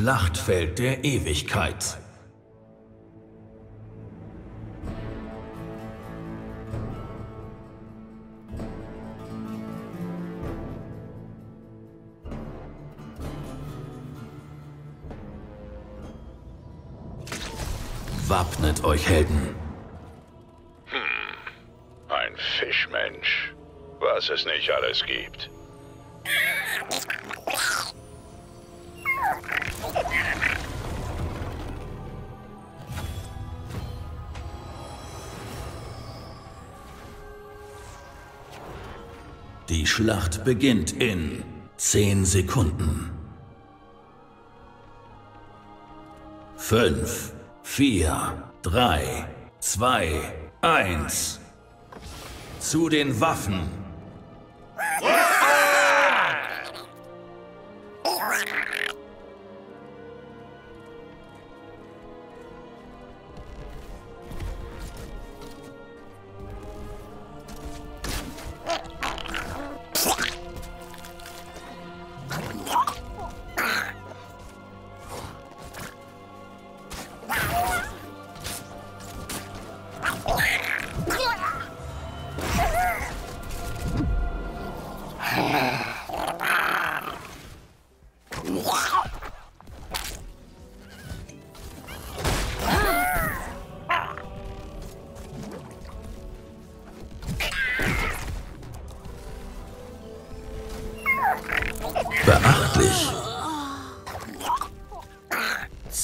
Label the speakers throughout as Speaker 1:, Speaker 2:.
Speaker 1: Schlachtfeld der Ewigkeit. Wappnet euch, Helden.
Speaker 2: Ein Fischmensch. Was es nicht alles gibt.
Speaker 1: Die Schlacht beginnt in 10 Sekunden. 5, 4, 3, 2, 1. Zu den Waffen.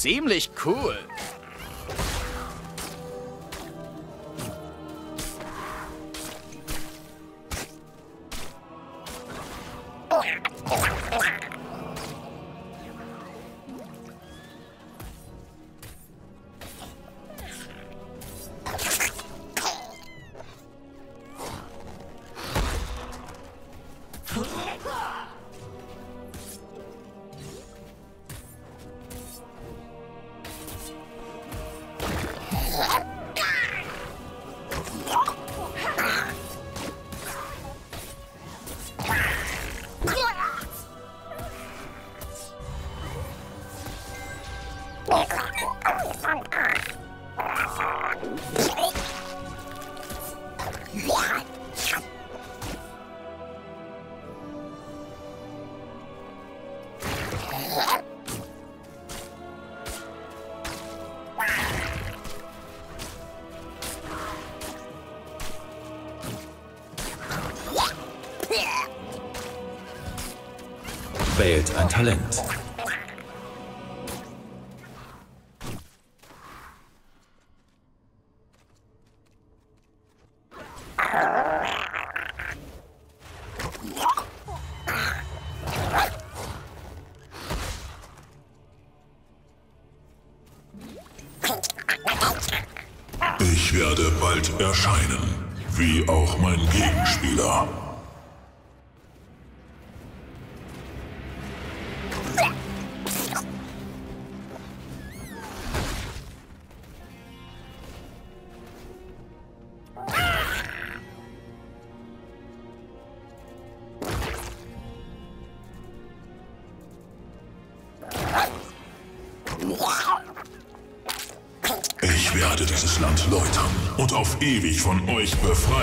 Speaker 3: Ziemlich cool.
Speaker 1: Wählt ein Talent.
Speaker 4: Ich werde bald erscheinen, wie auch mein Gegenspieler. Euch befreien,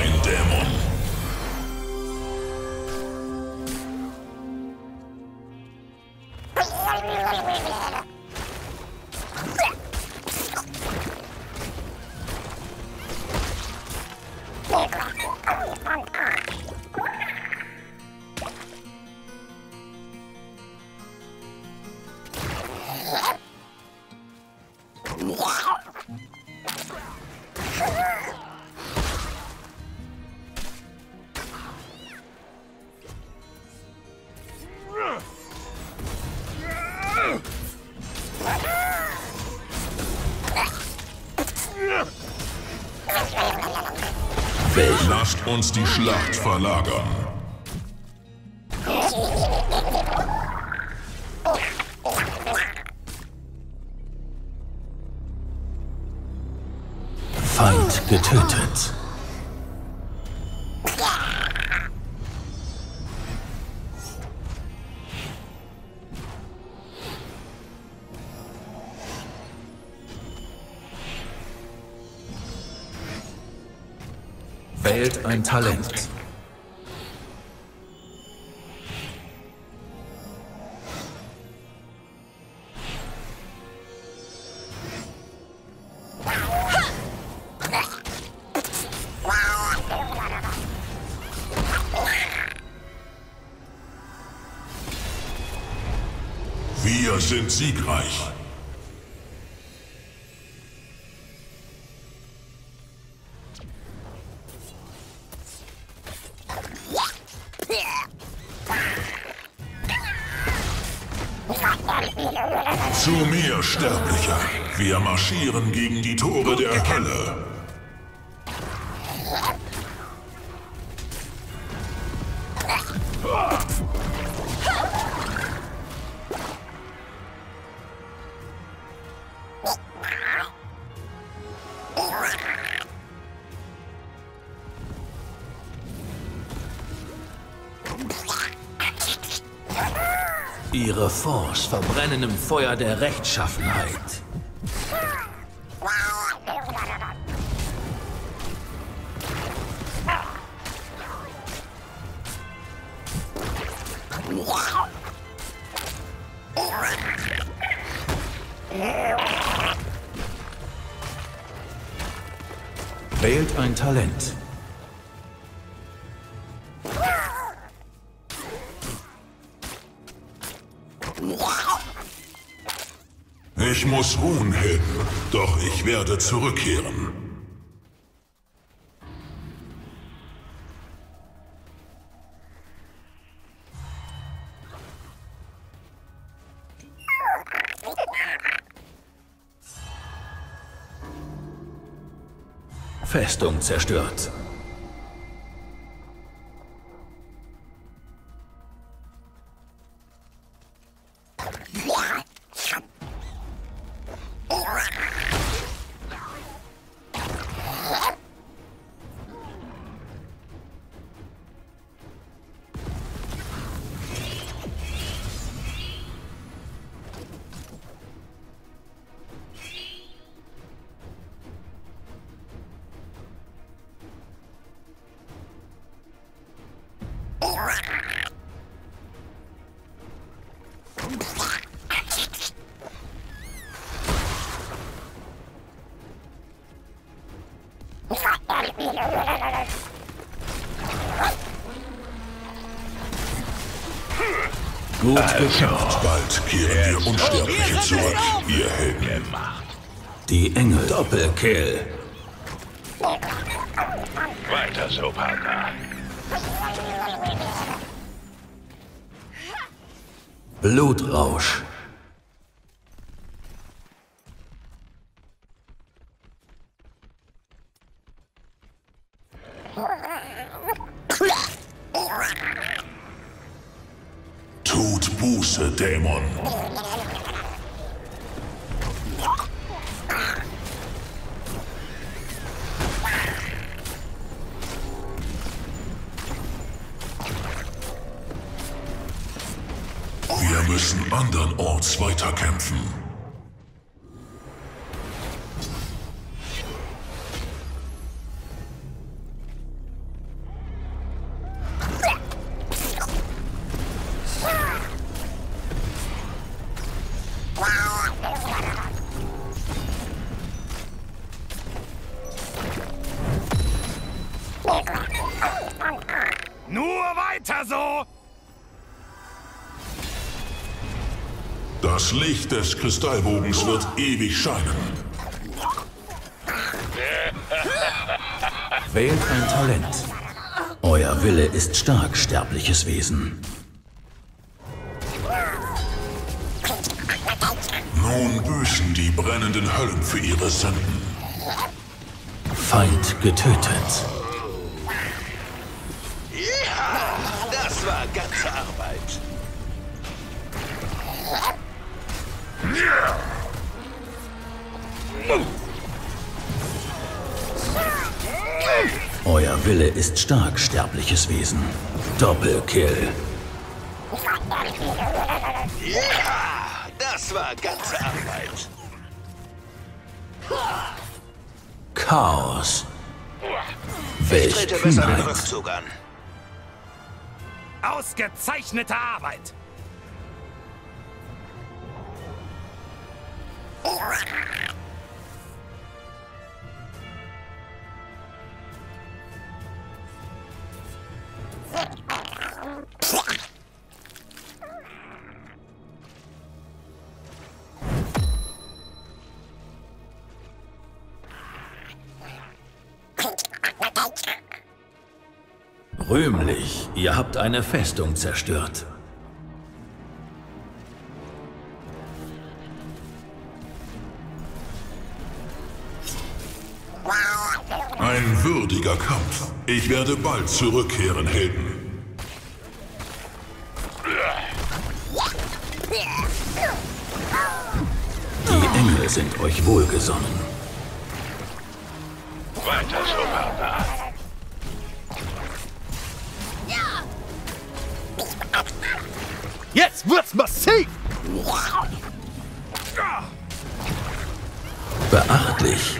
Speaker 4: uns die Schlacht verlagern.
Speaker 1: Ein Talent.
Speaker 4: Wir sind siegreich. Marschieren gegen die Tore der Hölle.
Speaker 1: Ihre Force verbrennen im Feuer der Rechtschaffenheit.
Speaker 4: Werde zurückkehren.
Speaker 1: Festung zerstört. Gekämpft.
Speaker 4: Bald kehren wir Unsterbliche zurück, ihr Helden.
Speaker 1: Die Engel. Doppelkill.
Speaker 2: Weiter so, Partner.
Speaker 1: Blutrausch.
Speaker 4: Das Licht des Kristallbogens wird ewig scheinen.
Speaker 1: Wählt ein Talent. Euer Wille ist stark, sterbliches Wesen.
Speaker 4: Nun büßen die brennenden Höllen für ihre Sünden.
Speaker 1: Feind getötet.
Speaker 3: Ja, das war ganze Arbeit.
Speaker 1: Euer Wille ist stark, sterbliches Wesen. Doppelkill.
Speaker 3: Ja, das war ganze Arbeit.
Speaker 1: Chaos. Welch Kühnheit.
Speaker 5: Ausgezeichnete Arbeit!
Speaker 1: Rühmlich, ihr habt eine Festung zerstört.
Speaker 4: Ein würdiger Kampf. Ich werde bald zurückkehren, Helden.
Speaker 1: Die Engel sind euch wohlgesonnen.
Speaker 2: Weiter so, Partner.
Speaker 5: Jetzt wird's massiv!
Speaker 1: Beachtlich.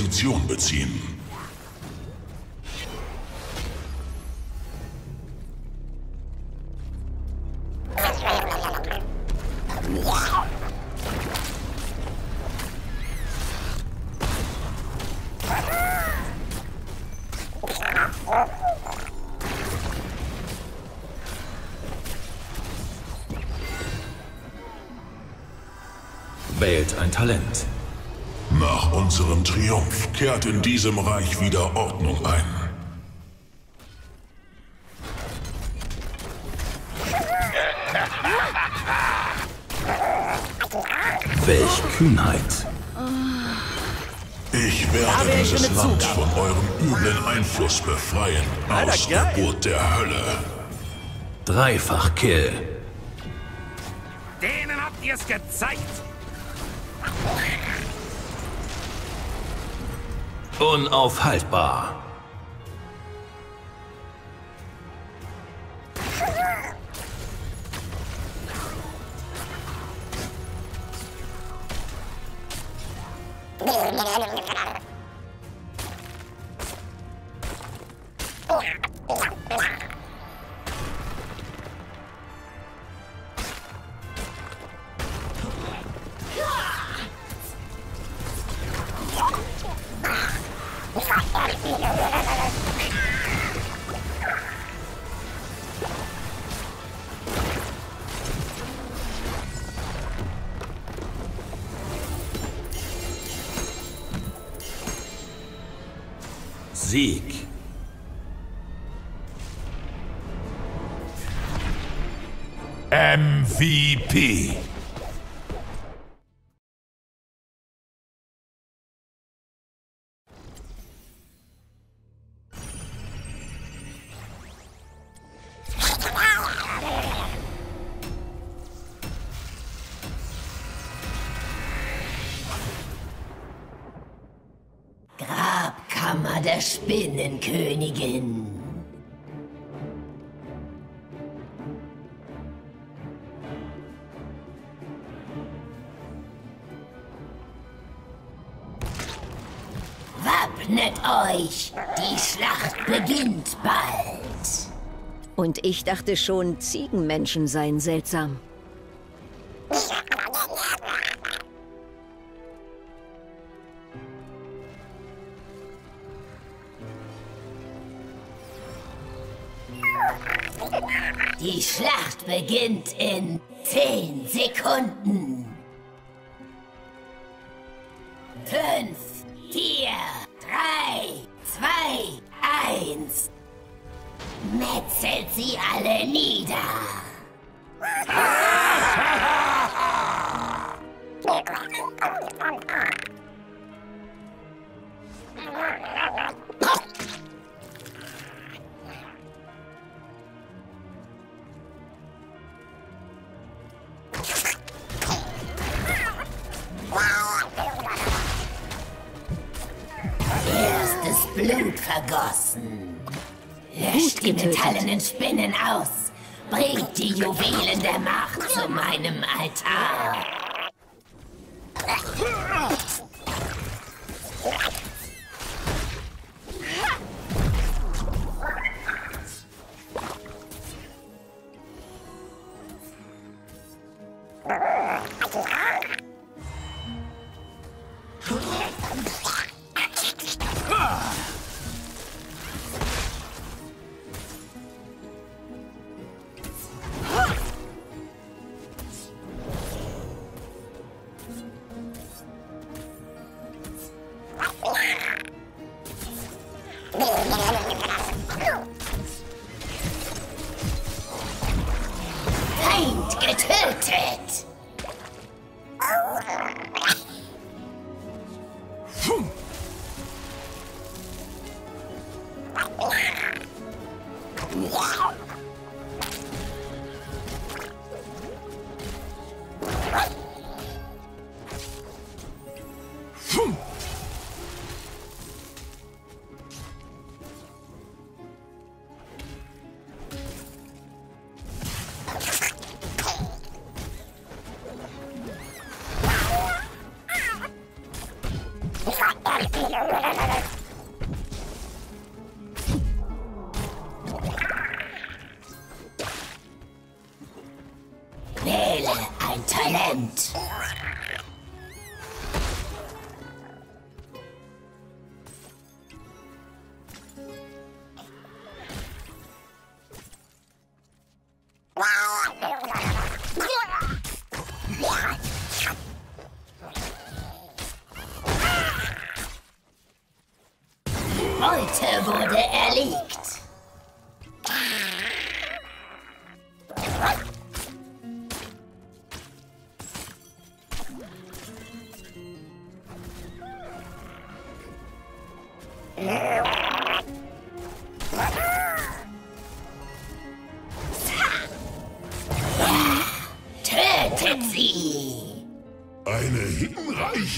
Speaker 4: Position beziehen.
Speaker 1: Wählt ein Talent.
Speaker 4: Nach unserem Triumph kehrt in diesem Reich wieder Ordnung ein.
Speaker 1: Welch Kühnheit.
Speaker 4: Ich werde dieses Land von eurem üblen Einfluss befreien. Aus
Speaker 5: geil.
Speaker 4: Geburt der Hölle.
Speaker 1: Dreifach Kill.
Speaker 5: Denen habt ihr's gezeigt!
Speaker 1: Unaufhaltbar.
Speaker 6: Spinnenkönigin. Wappnet euch! Die Schlacht beginnt bald!
Speaker 7: Und ich dachte schon, Ziegenmenschen seien seltsam.
Speaker 6: Beginnt in 10 Sekunden. Feind getötet.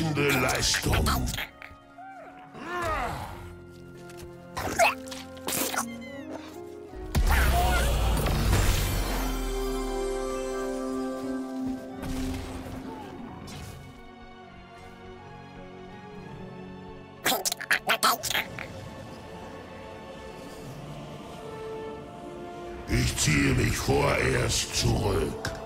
Speaker 4: Hinreichende Leistung. Ich ziehe mich vorerst zurück.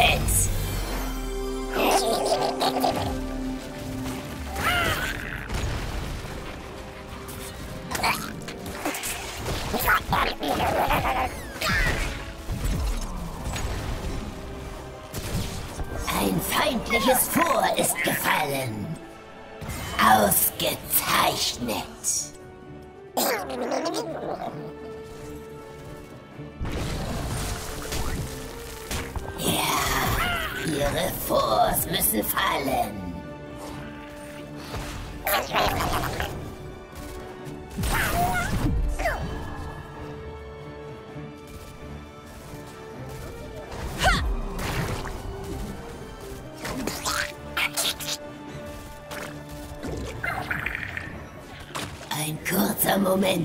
Speaker 6: it!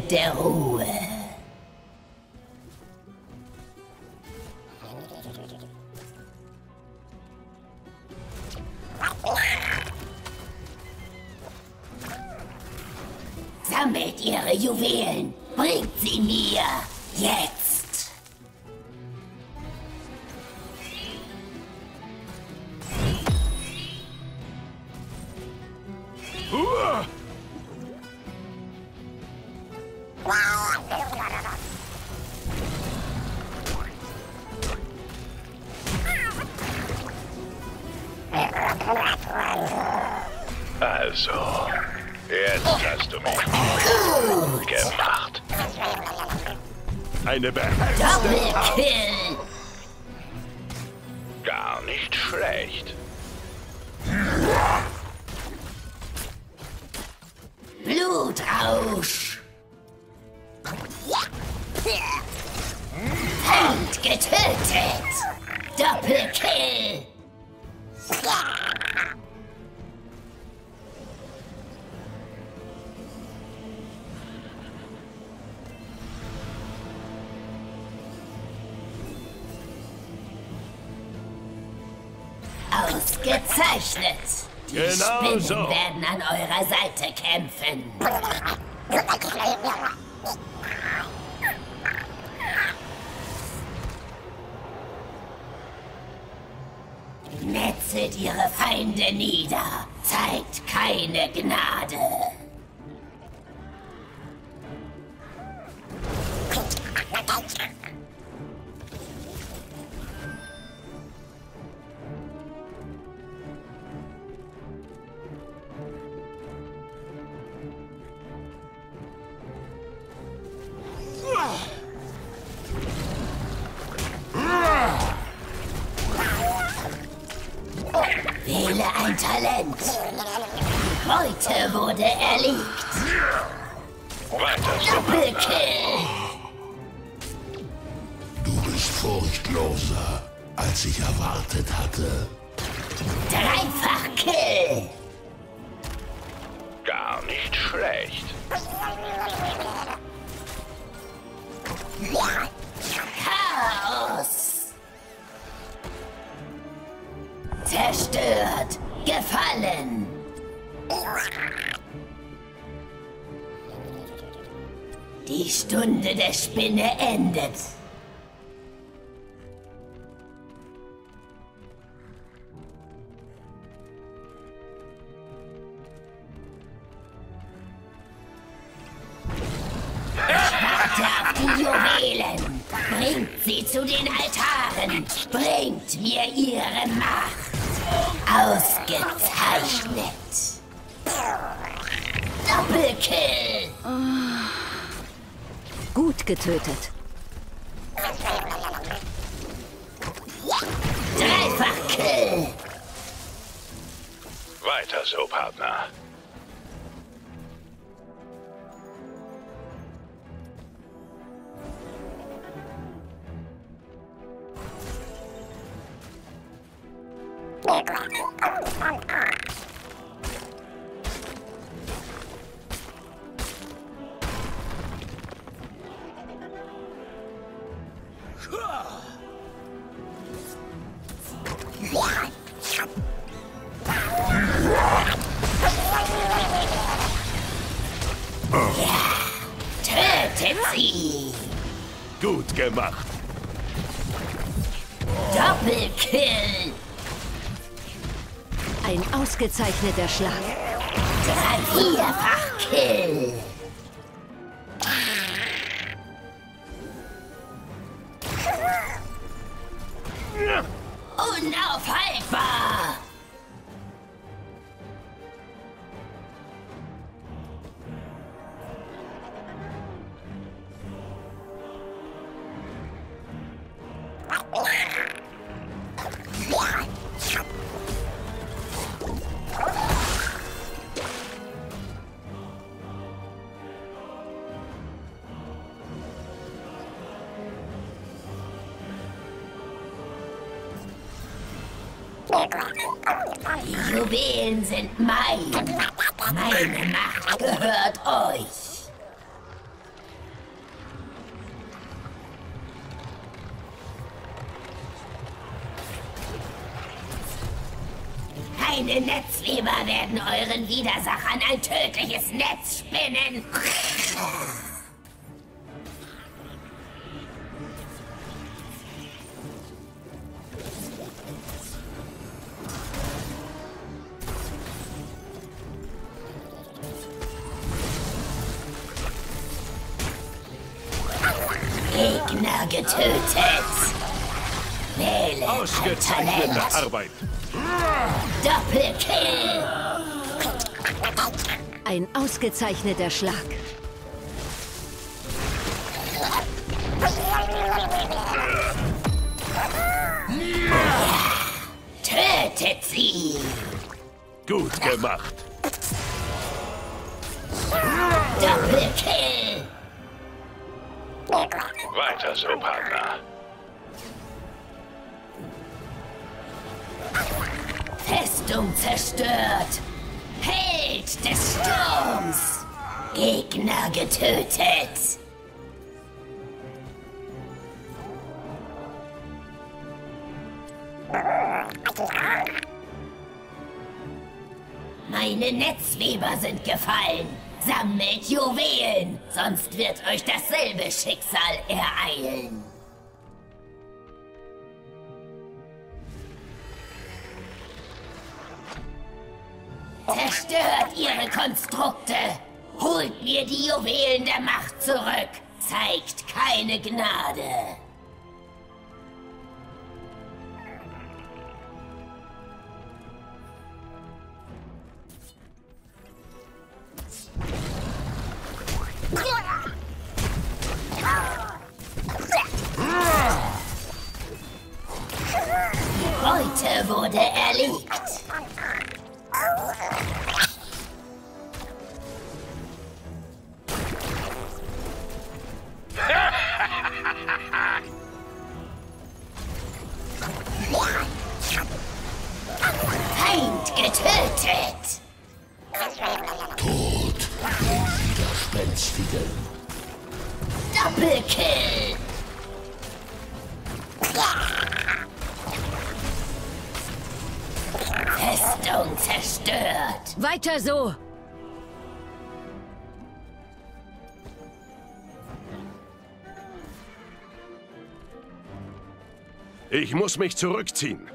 Speaker 6: Adele. Ausgezeichnet! Die
Speaker 5: genau
Speaker 6: Spinnen
Speaker 5: so.
Speaker 6: werden an eurer Seite kämpfen. Metzelt ihre Feinde nieder, zeigt keine Gnade. Ausgezeichnet. Doppelkill.
Speaker 7: Gut getötet.
Speaker 6: Dreifach Kill.
Speaker 2: Weiter so, Partner.
Speaker 7: Ausgezeichneter Schlag.
Speaker 6: Sind mein. Meine Macht gehört euch. Keine Netzweber werden euren Widersachern ein tödliches Netz spinnen.
Speaker 7: Ausgezeichneter Schlag.
Speaker 6: Tötet sie.
Speaker 3: Gut gemacht.
Speaker 6: Sonst wird euch dasselbe Schicksal ereilen. Zerstört ihre Konstrukte! Holt mir die Juwelen der Macht zurück! Zeigt keine Gnade! Die Beute wurde erlegt.
Speaker 7: Weiter so!
Speaker 3: Ich muss mich zurückziehen.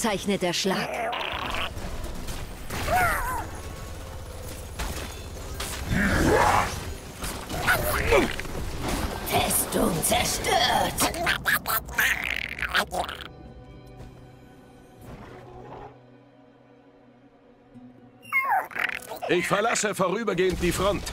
Speaker 7: Ausgezeichneter Schlag.
Speaker 8: Festung zerstört.
Speaker 6: Ich verlasse vorübergehend die Front.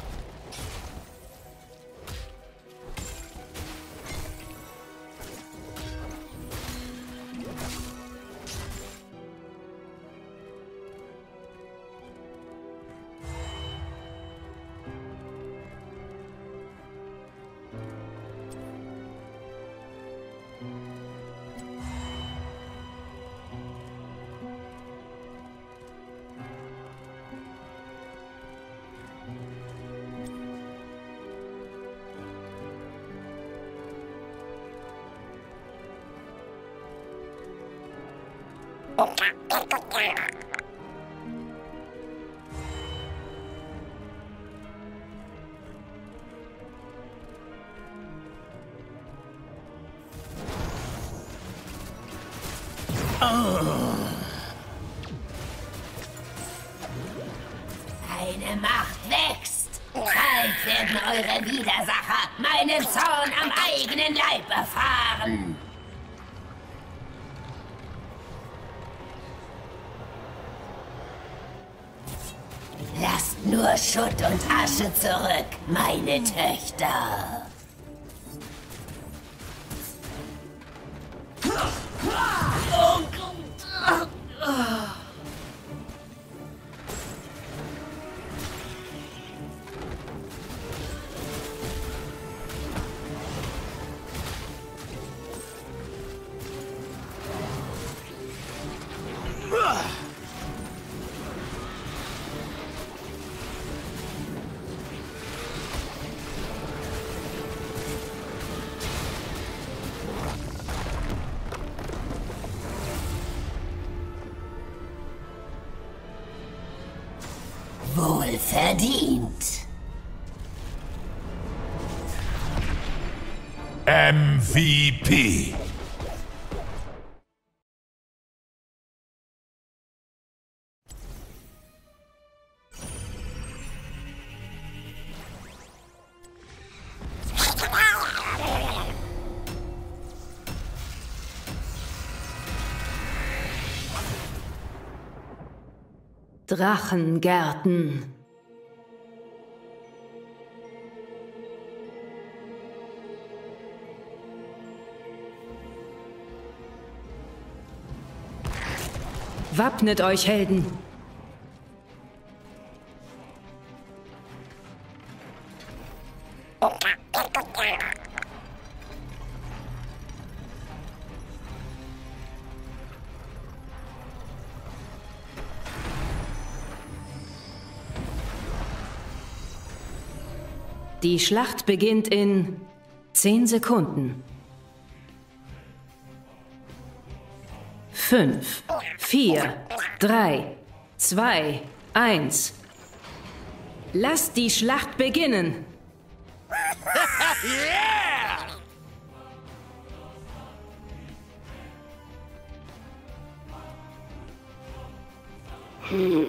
Speaker 8: Meine Wohl verdient.
Speaker 9: MVP.
Speaker 10: Drachengärten. Wappnet euch, Helden! Die Schlacht beginnt in 10 Sekunden. 5, 4, 3, 2, 1. Lasst die Schlacht beginnen!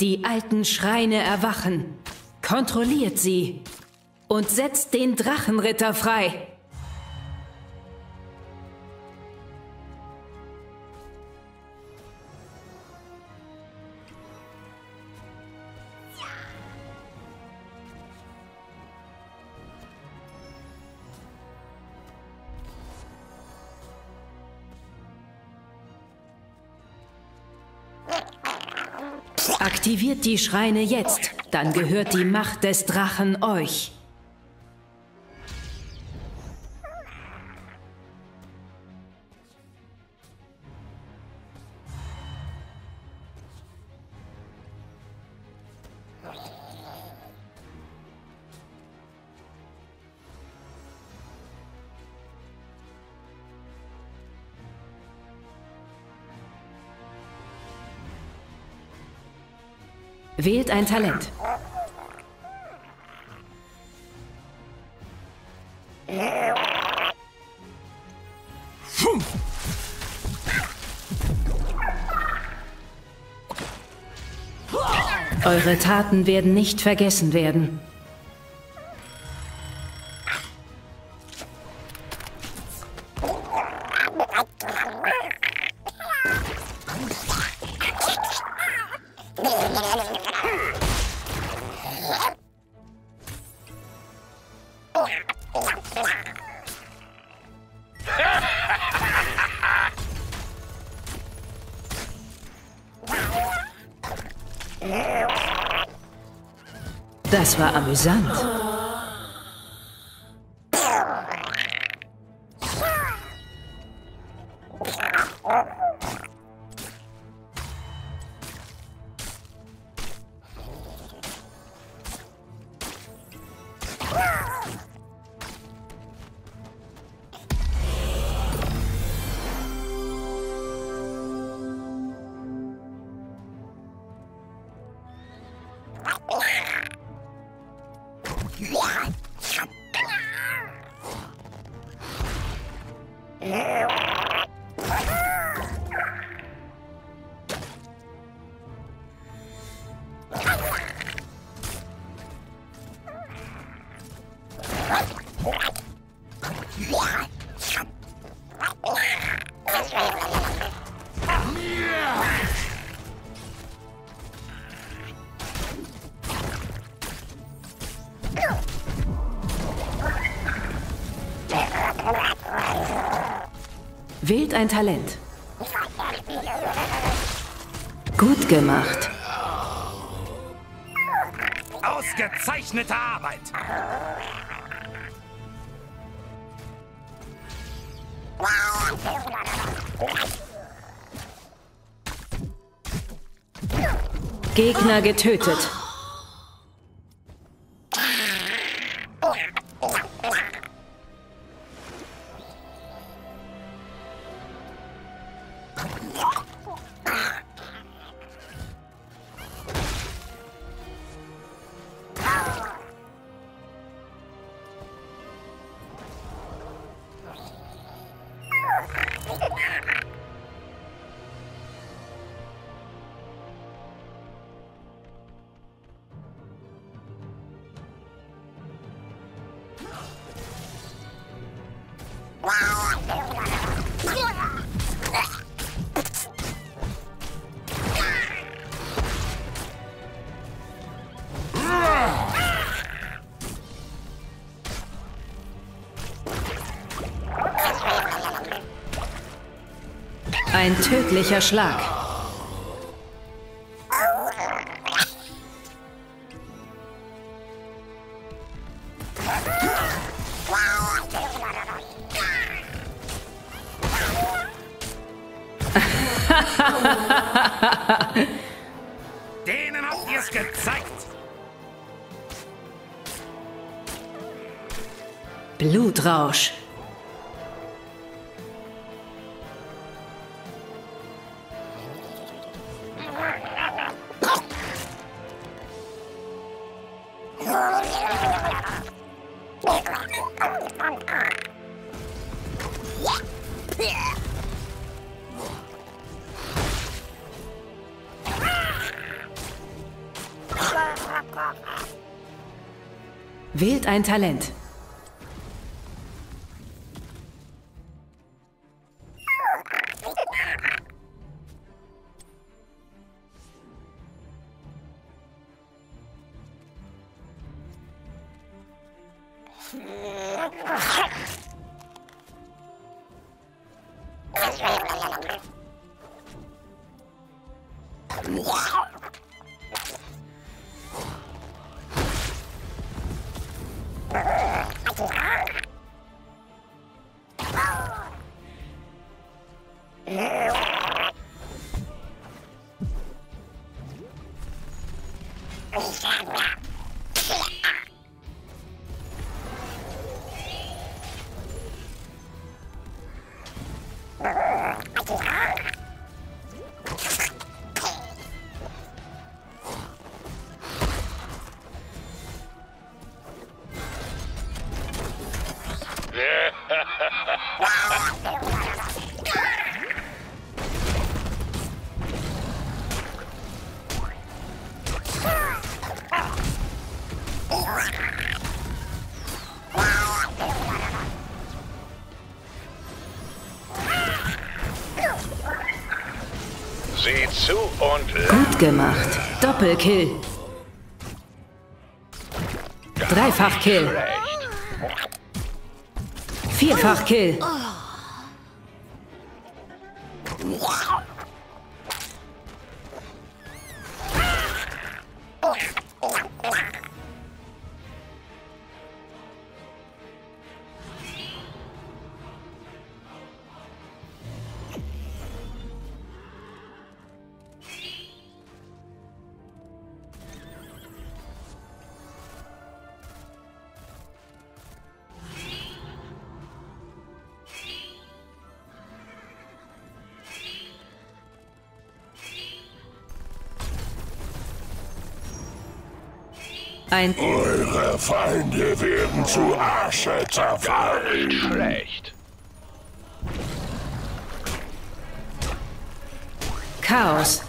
Speaker 10: Die alten Schreine erwachen. Kontrolliert sie. Und setzt den Drachenritter frei. Aktiviert die Schreine jetzt, dann gehört die Macht des Drachen euch. Wählt ein Talent. Eure Taten werden nicht vergessen werden. Das war amüsant. Ein Talent. Gut gemacht.
Speaker 5: Ausgezeichnete Arbeit.
Speaker 10: Gegner getötet. Ein tödlicher Schlag. Blutrausch. Wählt ein Talent.
Speaker 2: Und
Speaker 10: Gut gemacht. Doppelkill. Dreifachkill. Vierfachkill. Ein
Speaker 11: Eure Feinde werden zu Asche zerfallen.
Speaker 2: Schlecht.
Speaker 10: Chaos.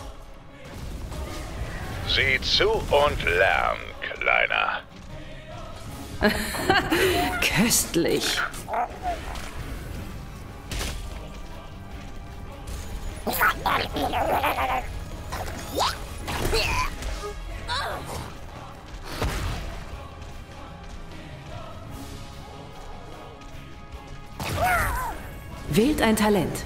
Speaker 2: Sieh zu und lern, Kleiner.
Speaker 10: Köstlich. Wählt ein Talent.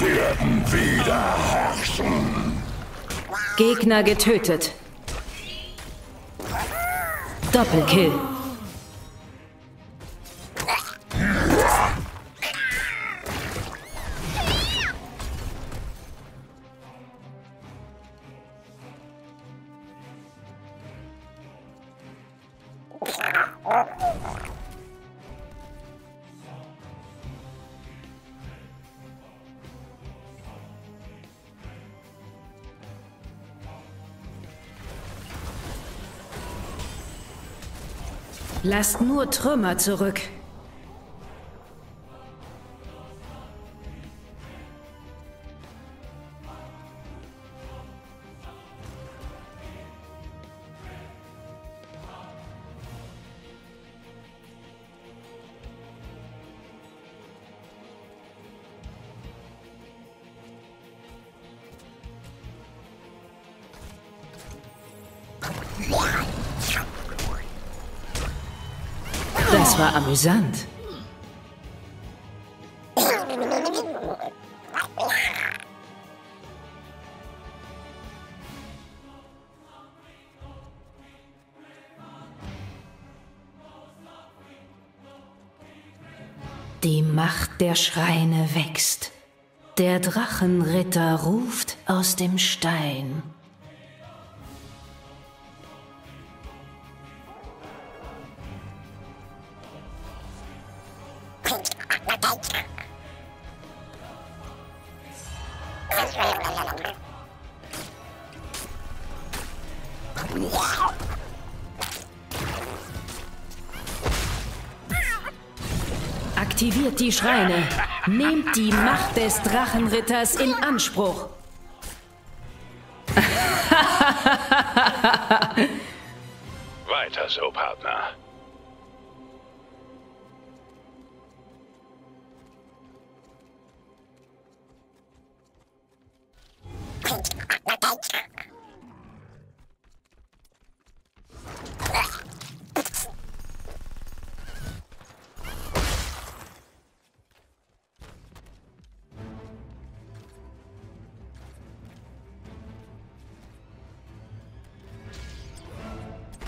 Speaker 11: Werden wieder herrschen.
Speaker 10: Gegner getötet. Doppelkill. Lasst nur Trümmer zurück. War amüsant. Die Macht der Schreine wächst. Der Drachenritter ruft aus dem Stein. Die Schreine. Nehmt die Macht des Drachenritters in Anspruch.
Speaker 2: Weiter so,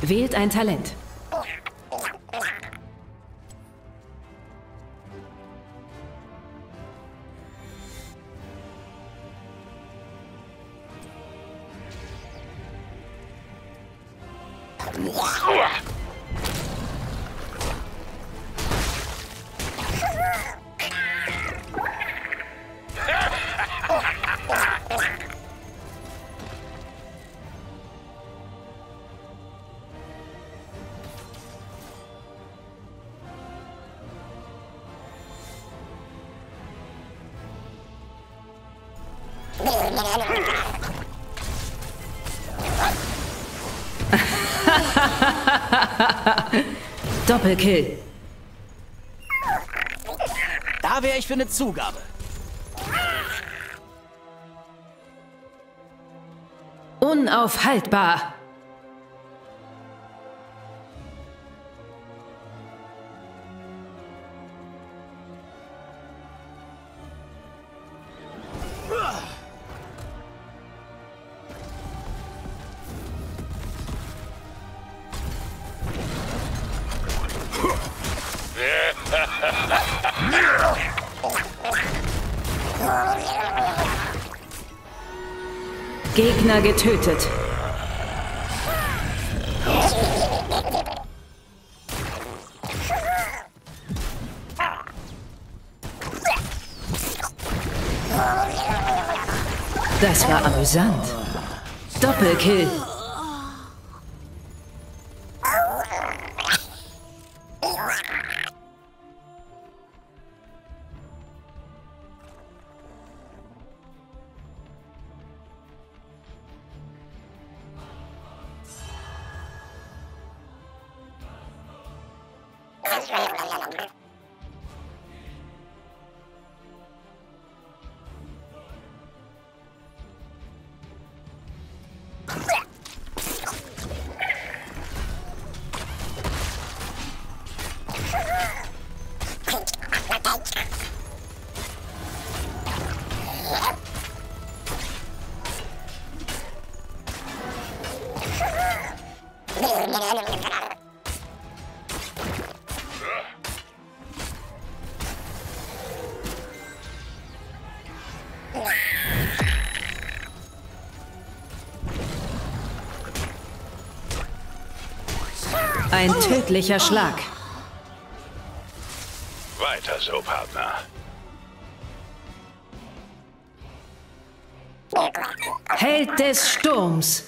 Speaker 10: Wählt ein Talent. Doppelkill.
Speaker 12: Da wäre ich für eine Zugabe.
Speaker 10: Unaufhaltbar. Gegner getötet. Das war amüsant. Doppelkill. Ein tödlicher Schlag.
Speaker 2: Weiter so, Partner.
Speaker 10: Held des Sturms.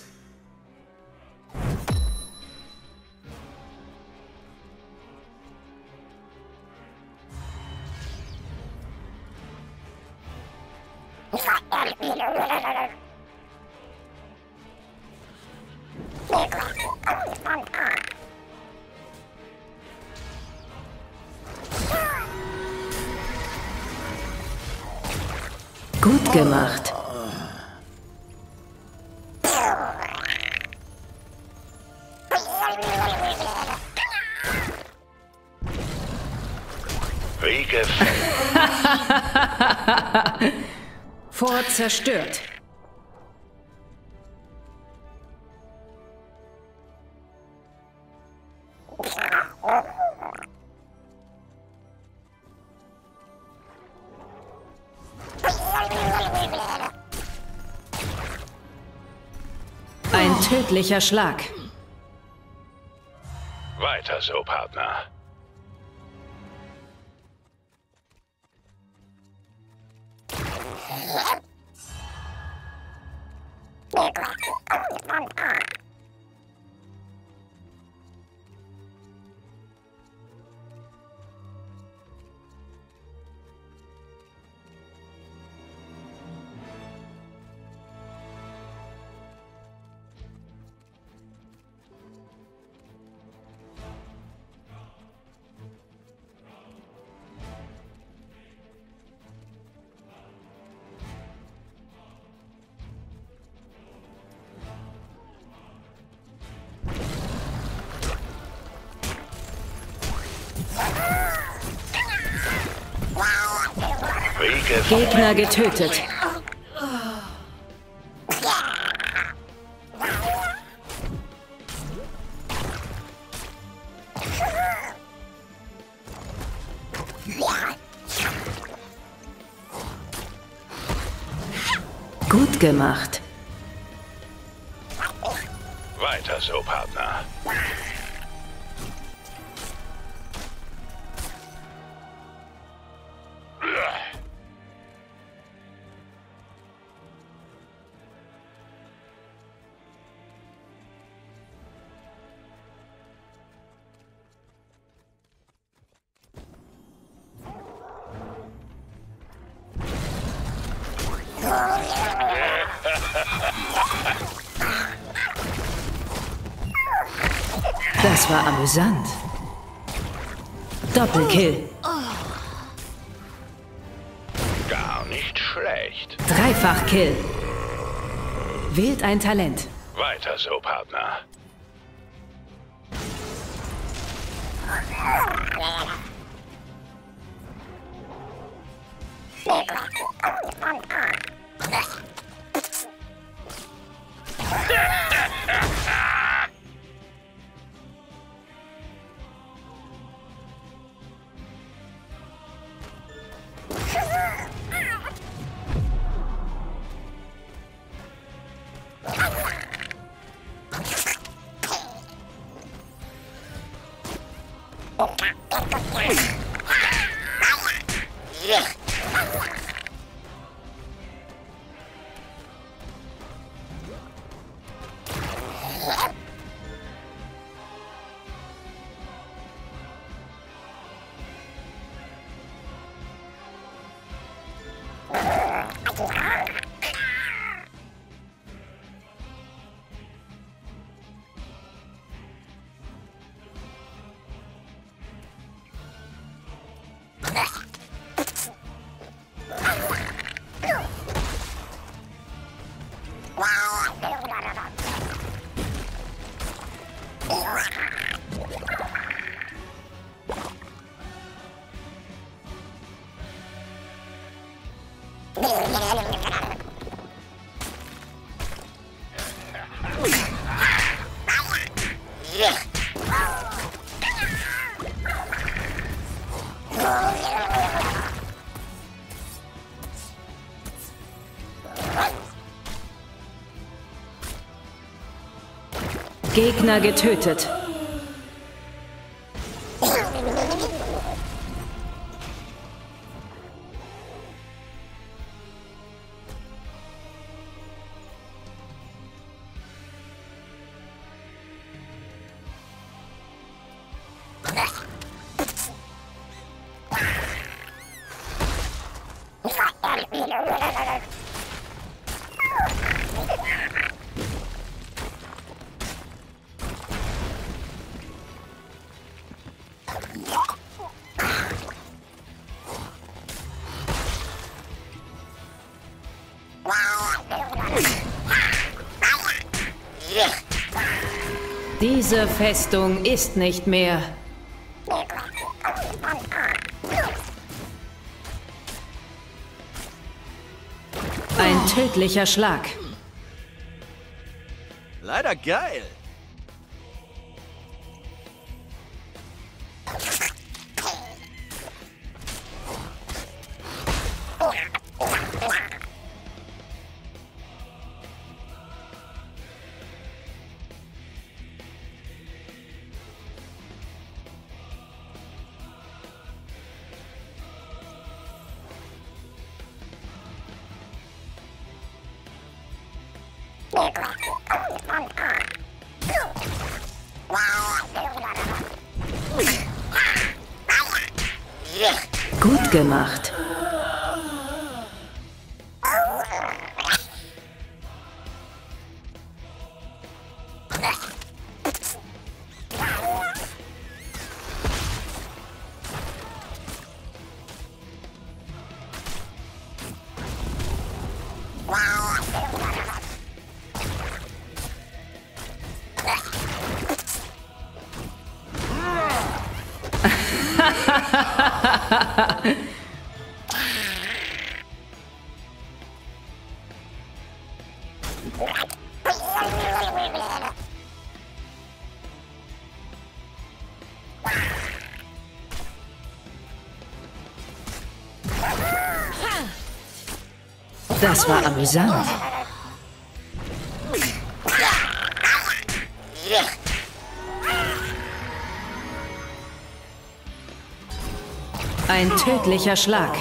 Speaker 10: Gemacht. Fort zerstört. Tödlicher Schlag.
Speaker 2: Weiter so, Partner.
Speaker 10: Gegner getötet. Gut gemacht.
Speaker 2: Weiter so, Partner.
Speaker 10: Amüsant. Doppelkill.
Speaker 2: Gar nicht schlecht.
Speaker 10: Dreifachkill. Wählt ein Talent.
Speaker 2: Weiter so, Partner.
Speaker 10: Gegner getötet. Diese Festung ist nicht mehr. Ein tödlicher Schlag.
Speaker 12: Leider geil.
Speaker 10: Gut gemacht. Das war amüsant. Ein tödlicher Schlag.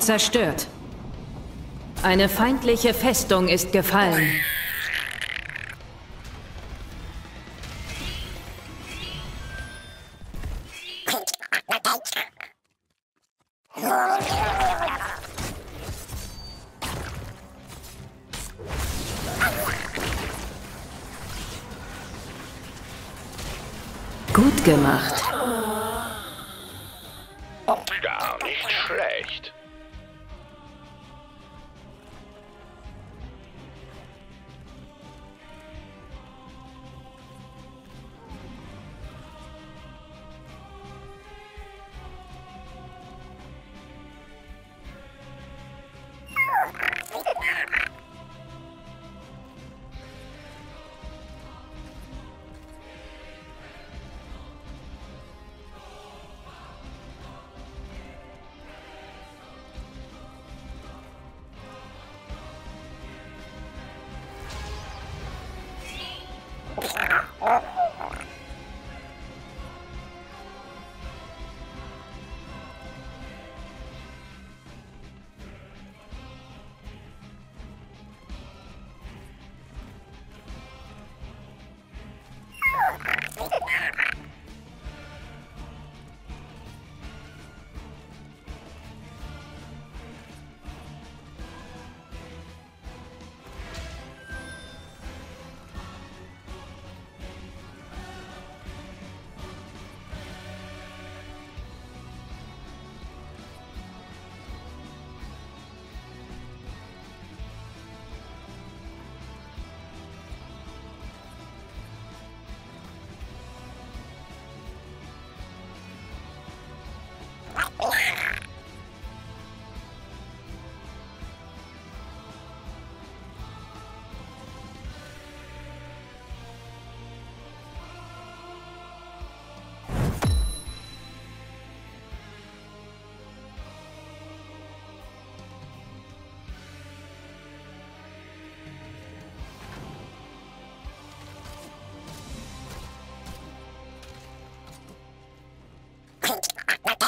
Speaker 10: Zerstört. Eine feindliche Festung ist gefallen. Gut gemacht.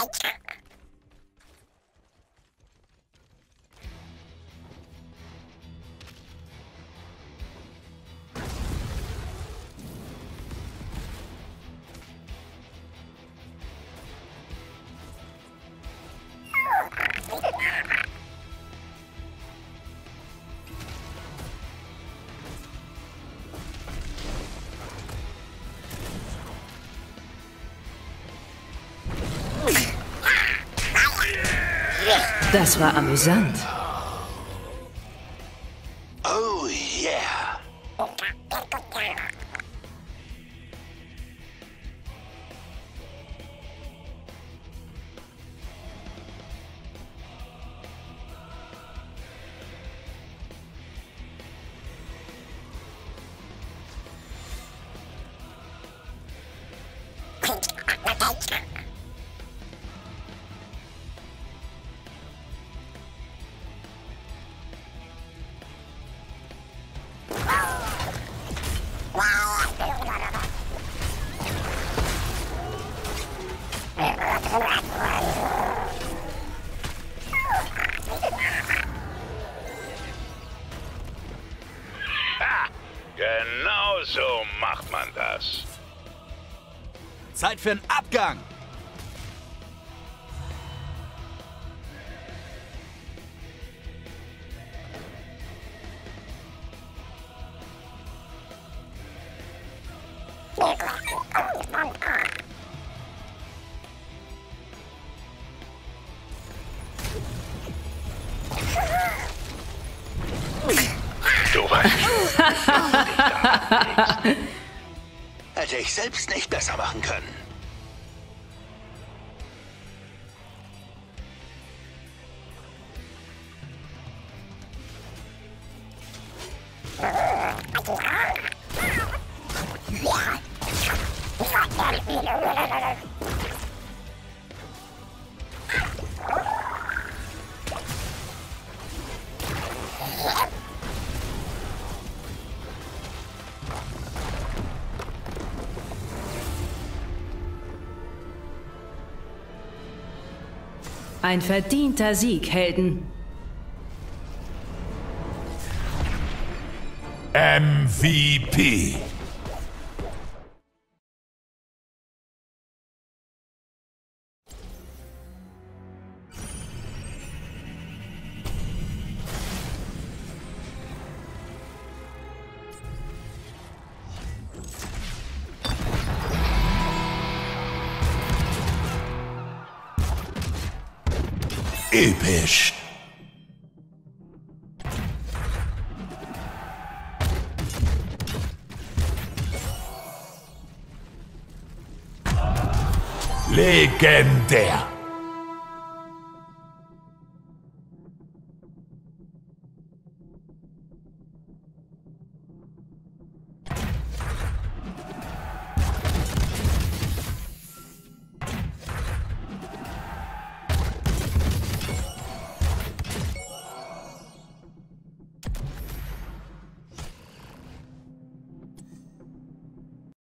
Speaker 2: like
Speaker 10: Das war amüsant.
Speaker 2: Du weißt,
Speaker 3: Hätte ich selbst nicht besser machen können.
Speaker 10: Ein verdienter Sieg, Helden.
Speaker 9: MVP. again there.